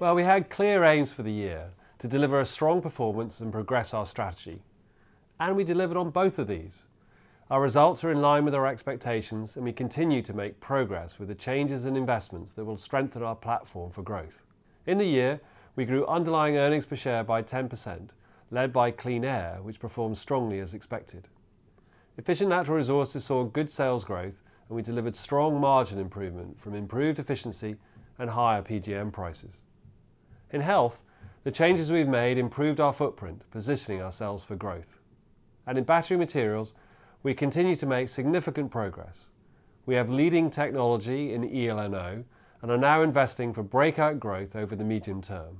Well, we had clear aims for the year to deliver a strong performance and progress our strategy. And we delivered on both of these. Our results are in line with our expectations, and we continue to make progress with the changes and investments that will strengthen our platform for growth. In the year, we grew underlying earnings per share by 10%, led by Clean Air, which performed strongly as expected. Efficient Natural Resources saw good sales growth, and we delivered strong margin improvement from improved efficiency and higher PGM prices. In Health, the changes we've made improved our footprint, positioning ourselves for growth. And in Battery Materials, we continue to make significant progress. We have leading technology in eLNO and are now investing for breakout growth over the medium term.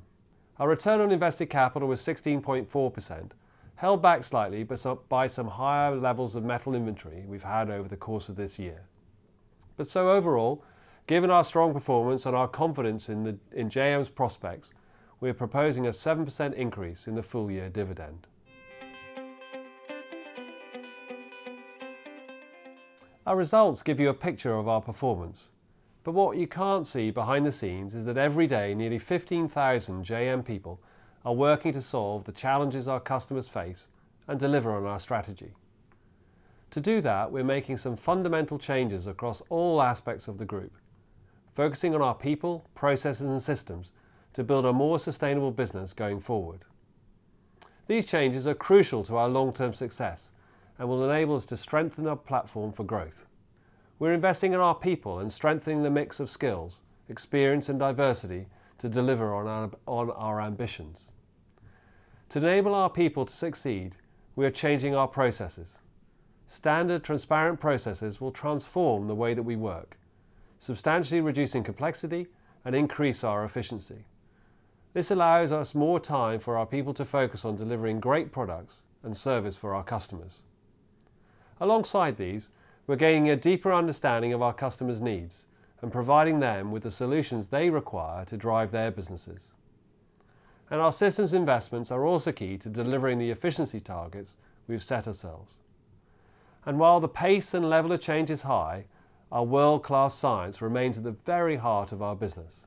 Our return on invested capital was 16.4%, held back slightly by some higher levels of metal inventory we've had over the course of this year. But so overall, given our strong performance and our confidence in, the, in JM's prospects, we are proposing a 7% increase in the full-year dividend. Our results give you a picture of our performance, but what you can't see behind the scenes is that every day, nearly 15,000 JM people are working to solve the challenges our customers face and deliver on our strategy. To do that, we're making some fundamental changes across all aspects of the group, focusing on our people, processes, and systems to build a more sustainable business going forward. These changes are crucial to our long-term success and will enable us to strengthen our platform for growth. We're investing in our people and strengthening the mix of skills, experience, and diversity to deliver on our ambitions. To enable our people to succeed, we are changing our processes. Standard, transparent processes will transform the way that we work, substantially reducing complexity and increase our efficiency. This allows us more time for our people to focus on delivering great products and service for our customers. Alongside these, we're gaining a deeper understanding of our customers' needs and providing them with the solutions they require to drive their businesses. And our systems investments are also key to delivering the efficiency targets we've set ourselves. And while the pace and level of change is high, our world-class science remains at the very heart of our business.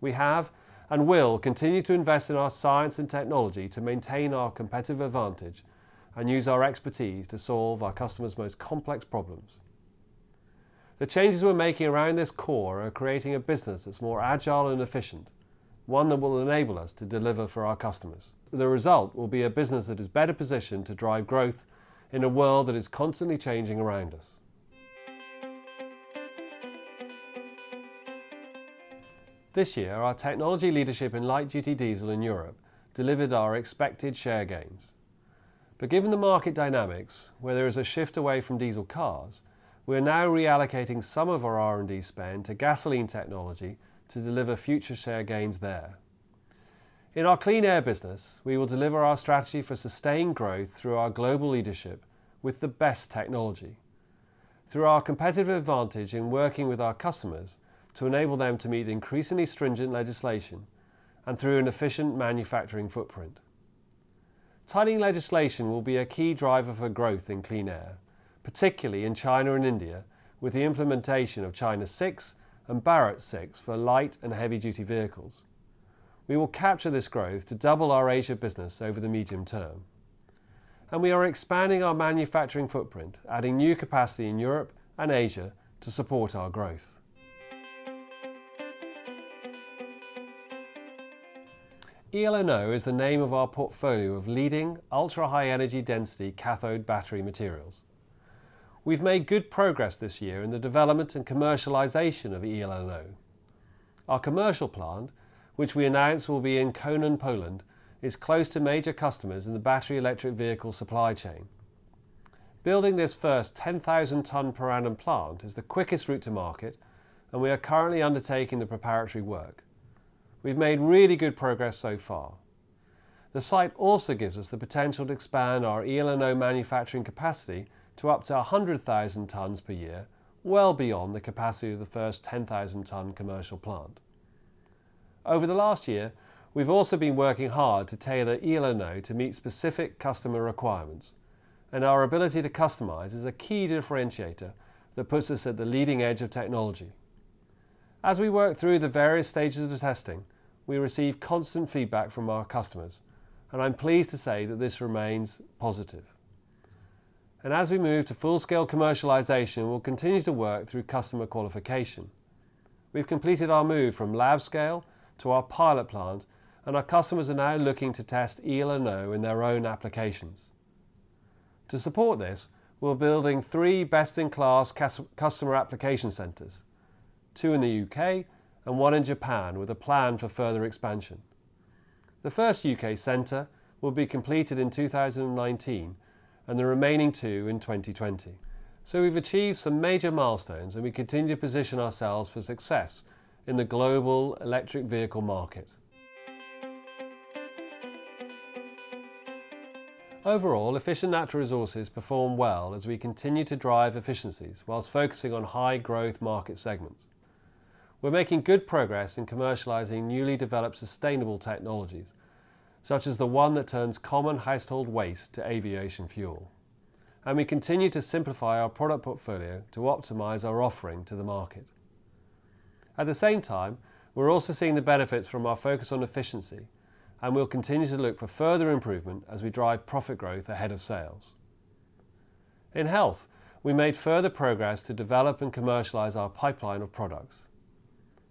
We have and will continue to invest in our science and technology to maintain our competitive advantage and use our expertise to solve our customers' most complex problems. The changes we're making around this core are creating a business that's more agile and efficient, one that will enable us to deliver for our customers. The result will be a business that is better positioned to drive growth in a world that is constantly changing around us. This year, our technology leadership in light-duty diesel in Europe delivered our expected share gains. But given the market dynamics, where there is a shift away from diesel cars, we are now reallocating some of our R&D spend to gasoline technology to deliver future share gains there. In our Clean Air business, we will deliver our strategy for sustained growth through our global leadership with the best technology, through our competitive advantage in working with our customers to enable them to meet increasingly stringent legislation, and through an efficient manufacturing footprint. Tightening legislation will be a key driver for growth in Clean Air, particularly in China and India, with the implementation of China 6 and Bharat 6 for light and heavy-duty vehicles. We will capture this growth to double our Asia business over the medium term. And we are expanding our manufacturing footprint, adding new capacity in Europe and Asia to support our growth. eLNO is the name of our portfolio of leading ultra-high energy density cathode battery materials. We've made good progress this year in the development and commercialization of eLNO. Our commercial plant, which we announced will be in Konin, Poland, is close to major customers in the battery electric vehicle supply chain. Building this first 10,000 ton per annum plant is the quickest route to market, and we are currently undertaking the preparatory work. We've made really good progress so far. The site also gives us the potential to expand our eLNO manufacturing capacity to up to 100,000 tons per year, well beyond the capacity of the first 10,000 ton commercial plant. Over the last year, we've also been working hard to tailor eLNO to meet specific customer requirements, and our ability to customize is a key differentiator that puts us at the leading edge of technology. As we work through the various stages of testing, we receive constant feedback from our customers, and I'm pleased to say that this remains positive. And as we move to full-scale commercialization, we'll continue to work through customer qualification. We've completed our move from lab scale to our pilot plant, and our customers are now looking to test eLNO in their own applications. To support this, we're building three best-in-class customer application centres, two in the UK and one in Japan, with a plan for further expansion. The first UK centre will be completed in 2019 and the remaining two in 2020. So we've achieved some major milestones and we continue to position ourselves for success in the global electric vehicle market. Overall, Efficient Natural Resources perform well as we continue to drive efficiencies whilst focusing on high growth market segments. We're making good progress in commercializing newly developed sustainable technologies such as the one that turns common household waste to aviation fuel. And we continue to simplify our product portfolio to optimize our offering to the market. At the same time, we're also seeing the benefits from our focus on efficiency, and we'll continue to look for further improvement as we drive profit growth ahead of sales. In health, we made further progress to develop and commercialize our pipeline of products.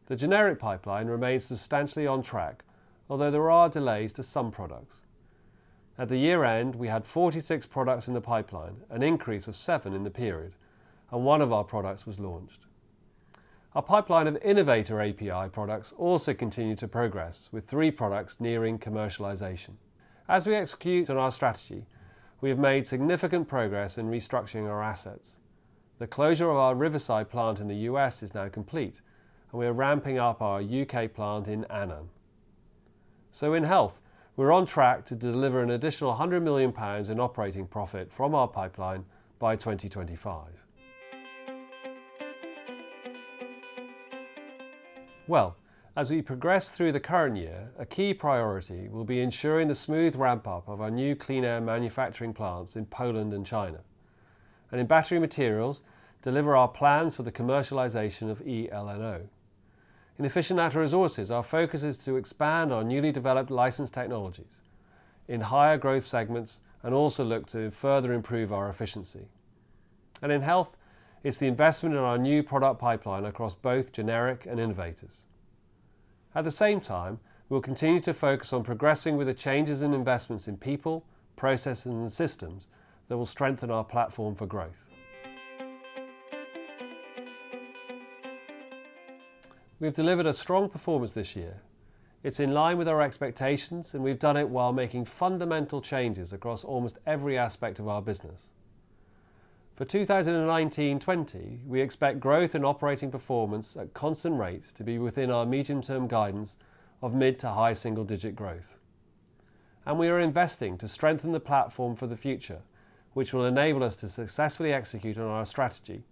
The generic pipeline remains substantially on track although there are delays to some products. At the year-end, we had 46 products in the pipeline, an increase of seven in the period, and one of our products was launched. Our pipeline of innovator API products also continued to progress, with three products nearing commercialization. As we execute on our strategy, we have made significant progress in restructuring our assets. The closure of our Riverside plant in the US is now complete, and we are ramping up our UK plant in Annan. So in health, we're on track to deliver an additional 100 million pounds in operating profit from our pipeline by 2025. Well, as we progress through the current year, a key priority will be ensuring the smooth ramp-up of our new Clean Air manufacturing plants in Poland and China. And in battery materials, deliver our plans for the commercialisation of eLNO. In Efficient Natural Resources, our focus is to expand our newly developed licensed technologies in higher growth segments and also look to further improve our efficiency. And in health, it's the investment in our new product pipeline across both generic and innovators. At the same time, we'll continue to focus on progressing with the changes and investments in people, processes and systems that will strengthen our platform for growth. We've delivered a strong performance this year. It's in line with our expectations, and we've done it while making fundamental changes across almost every aspect of our business. For 2019-20, we expect growth in operating performance at constant rates to be within our medium-term guidance of mid to high single-digit growth. And we are investing to strengthen the platform for the future, which will enable us to successfully execute on our strategy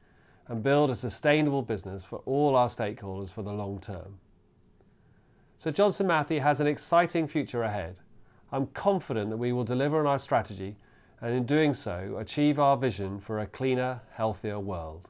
and build a sustainable business for all our stakeholders for the long term. So Johnson Matthey has an exciting future ahead. I'm confident that we will deliver on our strategy and in doing so achieve our vision for a cleaner, healthier world.